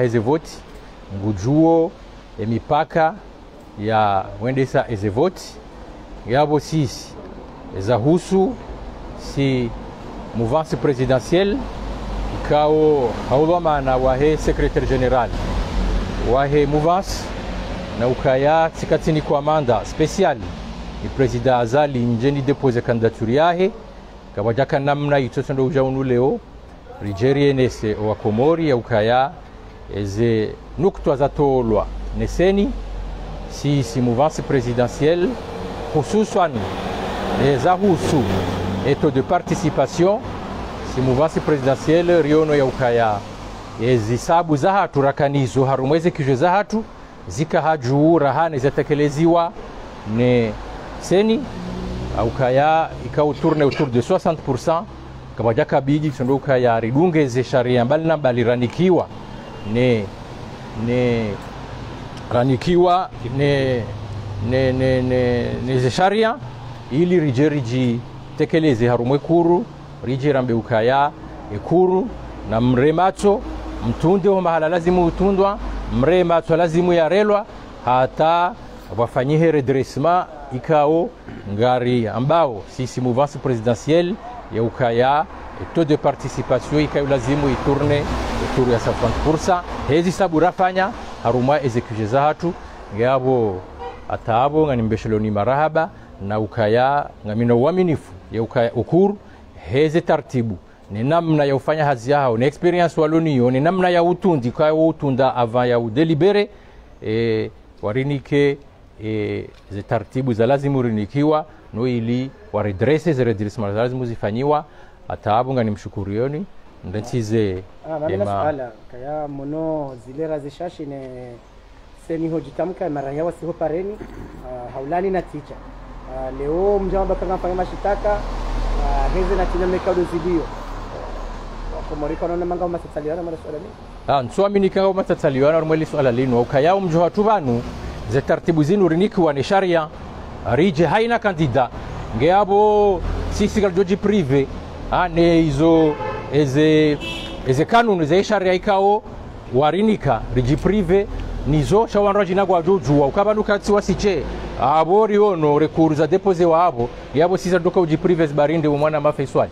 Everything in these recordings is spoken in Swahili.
heze voti. Ngujuo emipaka ya wendesa eze voti. Yabo sisi ezahusu si mouvance présidentielle ikao haulwamana wahe secretaire general. Wahe mouvance na ukaya tsikatini kwa manda special. Ni presida azali njeni depose candidature yahe. Kabajaka namna itosondo ujaunu leo rigerienese wa komori ya ukaya eze nuktwa zatolwa neseni si si mouvance présidentielle eza husu eto de participation si mouvance présidentielle riono ya ukaya. Ezisabu za hatu rakanizo harumweze kijwe za hatu zika hane zatekeleziwa. Ne seni aukaya ikauturne autour de 60% kabajaka biji kisondo ukaya ridunge ze sharia mbali na mbali ranikiwa ne ni ranikiwa ni, ni, ni, ni, ni ze sharia ili rije tekeleze harumwe kuru rije rambe ukaya ekuru na mremacho mtunde ho mahala lazimu utundwa mremacho lazimu yarelwa hata wafanyihe redressement ikao ngari ambao sisi mouvance ya ukaya taux de participation ikayo lazimu iturne ituru ya 50% hezi sabu rafanya haruma ezekuje za hatu ngabo atabo ngani mbesheloni marahaba na ukaya ngamino uaminifu ya ukaya ukuru heze tartibu. Ni namna ya ufanya hazi yao ni experience waloniyo ni namna ya utundi kwa utunda ava ya udelibere e, warinike e, ze tartibu za lazimu rinikiwa no ili waredrese ze redressement za lazimu zifanyiwa. Ataabu ngani mshukurioni ndantize Ah, mamela kaya mono zilera zishashi ne seni hojitamka mara yawa siho pareni uh, haulani na ticha uh, leo mjama bakanga fanya mashitaka uh, heze na tina meka zidio. Wakomorika naona manga masataliana mara suala ni Ah, nsuaminikanga umatsataliwana rumweli swala lino. Kaya mjo hatu vanu ze tartibu zinu rinikiwa ni sharia rije haina kandida. Ngeabo sisi kaljoji prive ah, ne izo eze eze kanunu ze sharia ikao warinika rijiprive nizo shawanra jinagwa jojua ukabanuka tsiwa siche. Abo riono rekuruza depose wabo yabo sisa doka ujiprive zibarinde umwana mafeswani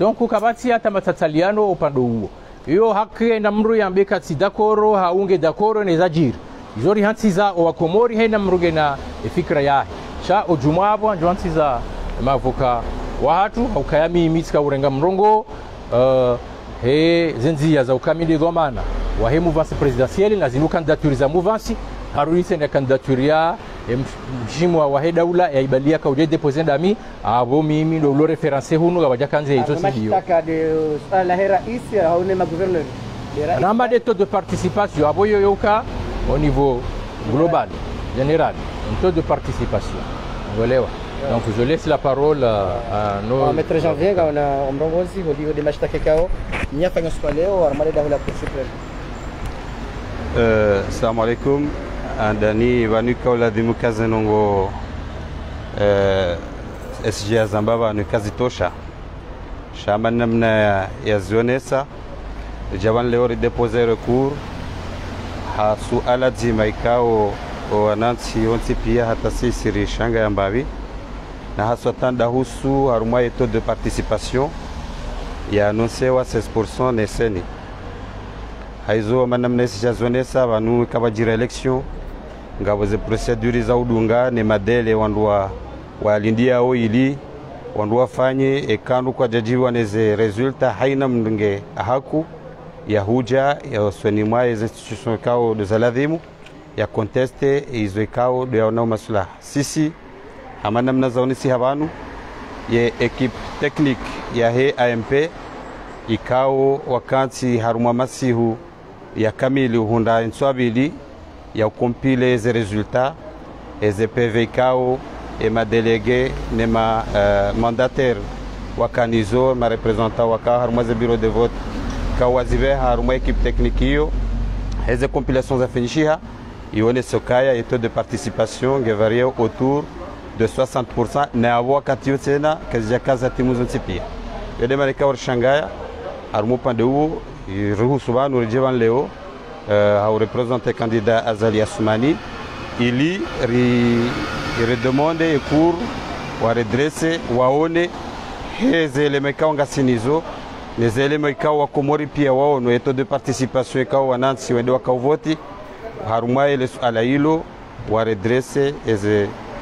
donc ukabati hata matsatsaliano upande huo iyo hake na mru yambe katsi dakoro haunge dakoro ne zajiri izori hansi za hena he na mruge na fikra yahe sha ojumwabo anjo hansi za wahatu haukayami mitska urenga mrongo uh, he zenziya za ukamili dhamana wa he mouvance présidentielle na zinu kandidaturi za muvansi haruise na kandidaturi ya mshimu wa he daula ya ibalia ka uje depose ndami abo mimi ndo lo referanse wajaka nze sidio si de suala la hera isi haune magouverneur de rais namba de taux de participation abo yoyoka au niveau global général un taux de participation. Uelewa donc je laisse la parole à, à nos Maître Janvier gaona mrongozi holiho de mashtaka kao nyafanya siku leo armale dahu la Cour supreme Uh, assalamu alaikum. Andani vanu kaulazimu kazi nongo uh, sg ya zamba vanu kazi tosha shamba namna ya- ya zionesa javan leo ridepose recours. Ha suala dzima ikao wananchi onsi pia hata sisi rishanga ya mbavi na haswa tanda husu harumwa yeto de participation. Ya anonsewa 16% neseni haizo manamnesi chazonesa vanu kabajira election ngavo ze procedure za udunga ne madele wandu wa walindia o ili. Wandu wafanye ekandu kwa jaji waneze resulta haina mndunge ahaku. Ya huja ya sweni mwa ya institution kao de zaladhimu ya conteste izo ikao do yaonao masulaha sisi hamanamna zaonesi habanu? Ye equipe technique ya he amp ikao wakati harumwa masihu ya kamili hunda inswabili ya kumpile eze resultat eze pv ikao e madelege ne ma uh, mandataire wakanizo ma representant waka harumwa ze bureau de vote. Ka wazive harumwa equipe technique hiyo eze compilation za finishiha ione sokaya et taux de participation ngevarie autour de 60% na abo wakati yo tena kazija kaza timu zonse pia yode malika war shangaya harmu pande huo ruhusu banu rejevan leo uh, haurepresente candidat Azali Assoumani. Ili ri, redemande ecour waredrese waone hezelema ikawa ngasinizo nezelema ikawa wakomori pia wao no eto de participation ikawa wanansi wende wakauvoti harumwa ile suala hilo waredrese eze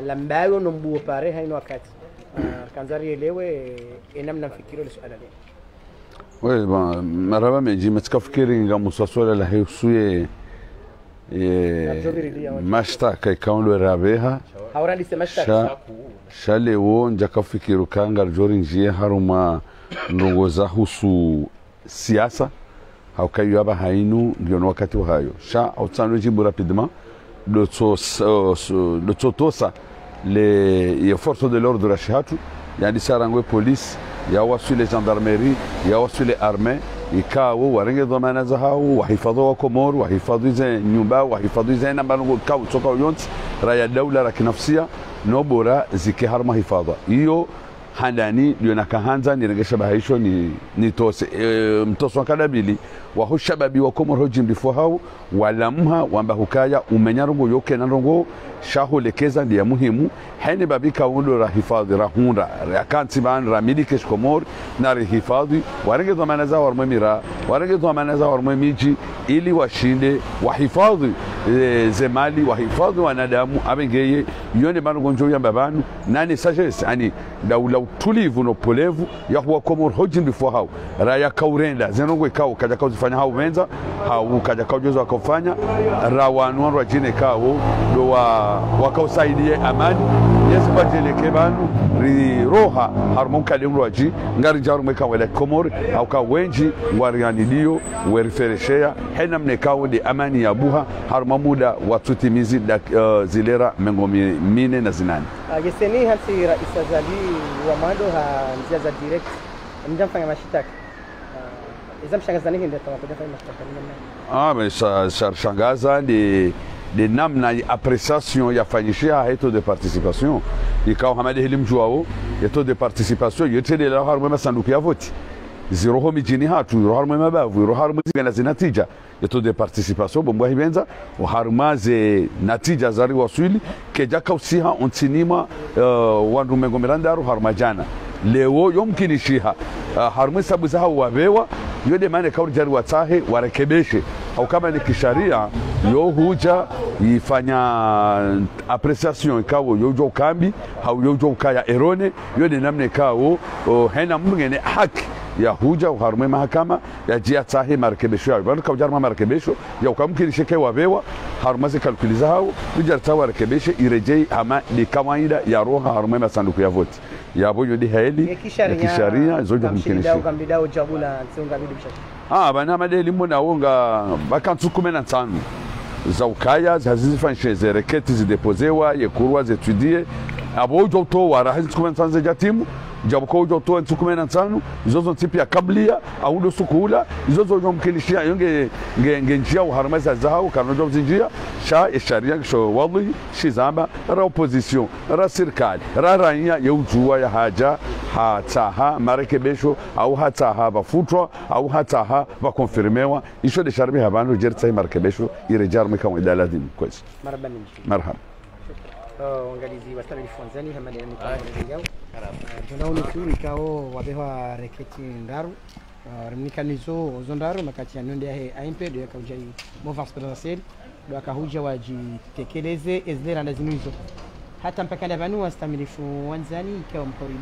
lambayo nombuo pare haino wakati kanzari elewe enamna mfikiro liswala leo Oui, bon, maraba meji matikafikiri nga musaswala la hiusuye mashtaka ikaondwe rabeha. Shalewo njakafikiru kangar jori njie haruma ndongoza husu siasa. Haukaiyo aba hainu ndio wakati wahayo sha autsanwe jibu rapidement lotsotosa le ya force de l'ordre ya shihatu yani sarangwe police ya wasu le gendarmerie ya wasu le armée ikawo warenge dhamana za hao wahifadhi wa komoro wahifadhi ze nyumba wahifadhi ze namba ngo kawu toka yonti raya daula ra kinafsia nobora zike harma hifadha. Hiyo handani ndio nakahanza niregesha bahaisho ni nitose e, mtoso wakadabili waho shababi wa komoro ho jimbifu hao walamha wamba hukaya umenya rongo yoke na rongo shahu lekeza ndiya muhimu. Hene babi kaundo ra hifadhi ra hunda ra kanti ban ra milike komor na ra hifadhi warenge dhamana za warmwe mira warenge dhamana za warmwe miji ili washinde wahifadhi e, zemali wahifadhi wanadamu abengeye. Yone banongo yamba ya babanu nani sagesse? Ani daula utulivu no polevu ya huwa komor hojin bifo hao. Raya kaurenda zenongo ikao kaja kao zifanya hao menza hao kaja kao jozo wakafanya rawanu wanru wajine kao do wa wakausaidie amani. Yesi bajeleke vanu ri roha harmon kalimru waji ngari jaru mweka wele komor au ka wenji warianidio werifereshea hena mnekao di amani ya buha harma muda watutimizi uh, zilera mengo mi- mine na zinani. Yeseni hansi raisa zali wa mando ha mzia za direct mjamfanya mashitaka iza nini hindi atawakuja fanya mashtaka Ah, mais ça, ça shangaza de de namna ya appréciation yafanyishia taux de participation. Ikawa hamade hili mjuao taux de participation yote de la harma masanduku ya voti ziroho mijini hatu iroho harma mabavu iroho harma zigana zinatija. Yato de participation bombwa hibenza wa harma ze natija zari waswili keja kausiha ontinima uh, wandu mengo mirandaru harma jana. Leo yomkinishiha uh, harma sabu zaha wabewa yode mane kauri jari watahe warekebeshe au kama ni kisharia yo huja ifanya apreciation ikawo yojo kambi yo yojo kaya erone yode namne kawo hena mungene haki ya huja uharume mahakama ya jia tahi marekebisho yao bado kaujarma marekebisho ya ukamkirishe ke wabewa harumaze kalkuliza hao bijar ta warekebeshe irejei ama ni kawaida ya roha harume masanduku ya voti yabo yodi haeli ya kisharia zojo ah bana madeli mbona wonga bakantu kumi na tano za ukaya zazizifanyishe zereketi zidepozewa yekurwa zetudie abo ujo utowa rahizi kumi na tano zeja timu jabu ko ujo utowa ntu kumi na tano izozo ntipi ya kablia audo sukula izozo ujo mkilishia yonge nge nge njia uharamaza zao kanojo zinjia sha esharia sho wallahi shizamba ra opposition ra serikali ra raia yeujua ya haja hataha marekebesho au hataha bafutwa au hataha bakonfirmewa isho de sharbi habanu jertsa marekebesho irejar meka wida lazim kwezi maraba marhaba wangalizi wasala lifuanzani hamani ni kwa yao tunaoni tu ikao wabewa reketi ndaru rimnikanizo zo ndaru makati ya nonde yahe aimpe do yakauja movas présidentielle do akahuja wajitekeleze ezilera ndazinizo hata mpaka ndavanu wastamilifu wanzani ikawa mkauri